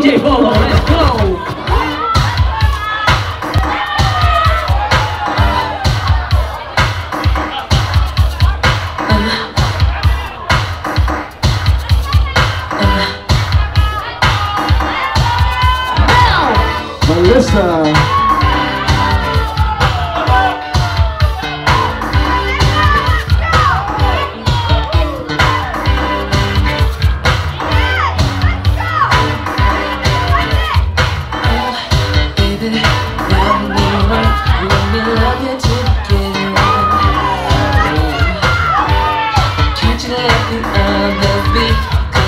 DJ Bolo, let's go! Malissa.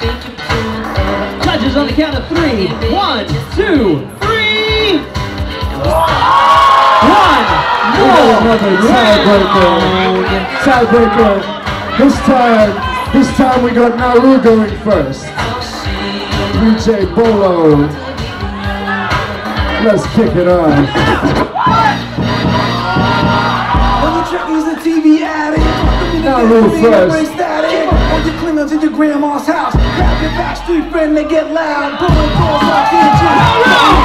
Judges on the count of three. One, two, three. One. More. Another tiebreaker. Tiebreaker. This time, this time we got Naru going first. DJ Bolo. Let's kick it on. Naru first criminals in your grandma's house. Grab your backstreet friend, they get loud. Pulling balls off the engine.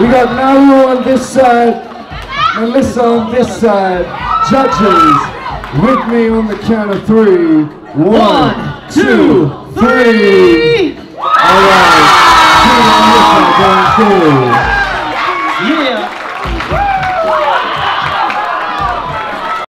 We got Naru on this side, Malissa on this side. Judges, with me on the count of three. One, two, three. All right.